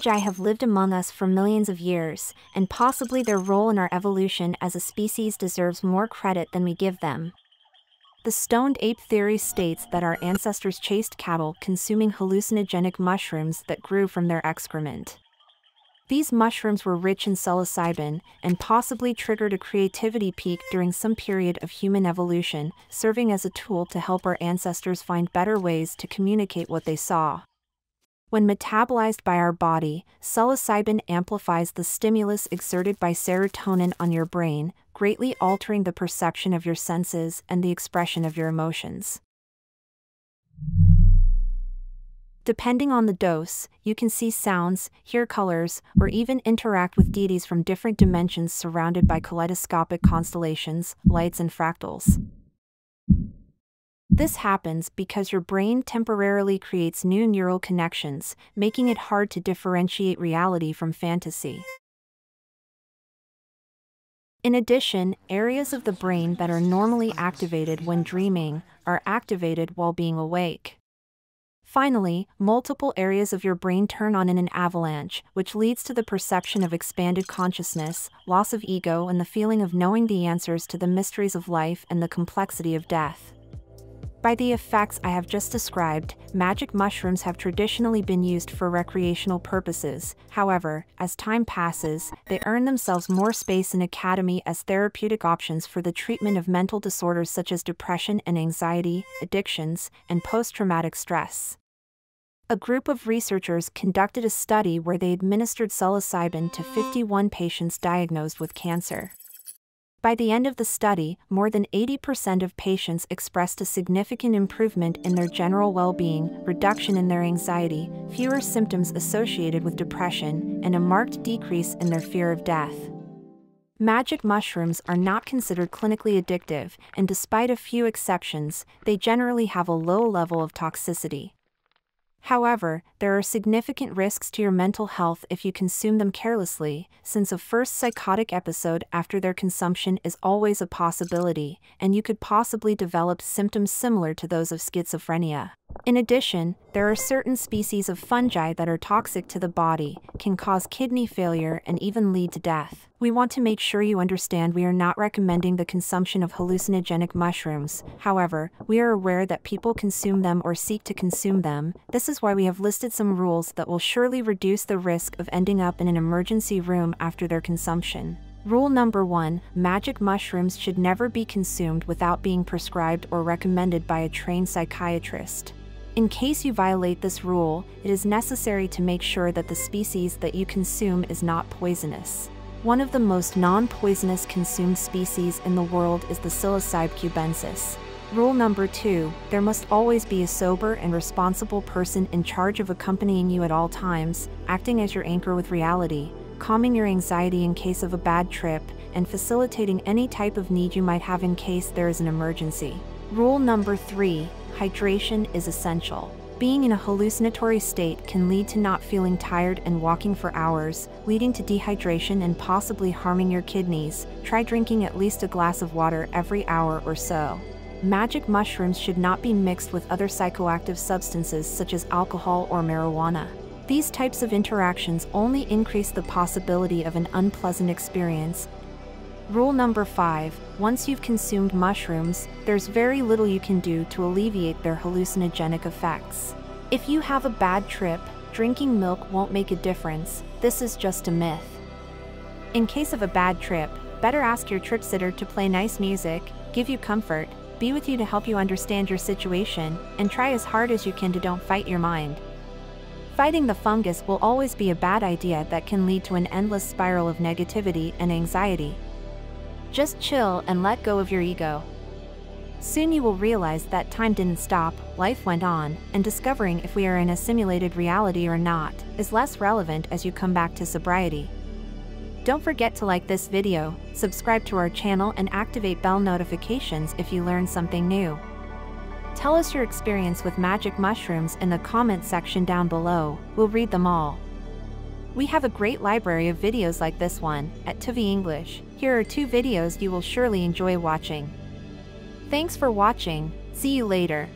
Fungi have lived among us for millions of years, and possibly their role in our evolution as a species deserves more credit than we give them. The stoned ape theory states that our ancestors chased cattle consuming hallucinogenic mushrooms that grew from their excrement. These mushrooms were rich in psilocybin and possibly triggered a creativity peak during some period of human evolution, serving as a tool to help our ancestors find better ways to communicate what they saw. When metabolized by our body, psilocybin amplifies the stimulus exerted by serotonin on your brain, greatly altering the perception of your senses and the expression of your emotions. Depending on the dose, you can see sounds, hear colors, or even interact with deities from different dimensions surrounded by kaleidoscopic constellations, lights, and fractals. This happens because your brain temporarily creates new neural connections, making it hard to differentiate reality from fantasy. In addition, areas of the brain that are normally activated when dreaming are activated while being awake. Finally, multiple areas of your brain turn on in an avalanche, which leads to the perception of expanded consciousness, loss of ego, and the feeling of knowing the answers to the mysteries of life and the complexity of death. By the effects I have just described, magic mushrooms have traditionally been used for recreational purposes. However, as time passes, they earn themselves more space in academy as therapeutic options for the treatment of mental disorders such as depression and anxiety, addictions, and post-traumatic stress. A group of researchers conducted a study where they administered psilocybin to 51 patients diagnosed with cancer. By the end of the study, more than 80% of patients expressed a significant improvement in their general well being, reduction in their anxiety, fewer symptoms associated with depression, and a marked decrease in their fear of death. Magic mushrooms are not considered clinically addictive, and despite a few exceptions, they generally have a low level of toxicity. However, there are significant risks to your mental health if you consume them carelessly, since a first psychotic episode after their consumption is always a possibility, and you could possibly develop symptoms similar to those of schizophrenia. In addition, there are certain species of fungi that are toxic to the body, can cause kidney failure, and even lead to death. We want to make sure you understand we are not recommending the consumption of hallucinogenic mushrooms. However, we are aware that people consume them or seek to consume them. This is why we have listed some rules that will surely reduce the risk of ending up in an emergency room after their consumption. Rule number one magic mushrooms should never be consumed without being prescribed or recommended by a trained psychiatrist. In case you violate this rule, it is necessary to make sure that the species that you consume is not poisonous. One of the most non-poisonous consumed species in the world is the Psilocybe cubensis. Rule number two, there must always be a sober and responsible person in charge of accompanying you at all times, acting as your anchor with reality, calming your anxiety in case of a bad trip, and facilitating any type of need you might have in case there is an emergency. Rule number three, hydration is essential. Being in a hallucinatory state can lead to not feeling tired and walking for hours, leading to dehydration and possibly harming your kidneys. Try drinking at least a glass of water every hour or so. Magic mushrooms should not be mixed with other psychoactive substances such as alcohol or marijuana. These types of interactions only increase the possibility of an unpleasant experience Rule number 5 Once you've consumed mushrooms, there's very little you can do to alleviate their hallucinogenic effects. If you have a bad trip, drinking milk won't make a difference, this is just a myth. In case of a bad trip, better ask your trip sitter to play nice music, give you comfort, be with you to help you understand your situation, and try as hard as you can to don't fight your mind. Fighting the fungus will always be a bad idea that can lead to an endless spiral of negativity and anxiety. Just chill and let go of your ego. Soon you will realize that time didn't stop, life went on, and discovering if we are in a simulated reality or not is less relevant as you come back to sobriety. Don't forget to like this video, subscribe to our channel and activate bell notifications if you learn something new. Tell us your experience with magic mushrooms in the comment section down below, we'll read them all. We have a great library of videos like this one at Tuvi English. Here are two videos you will surely enjoy watching. Thanks for watching. See you later.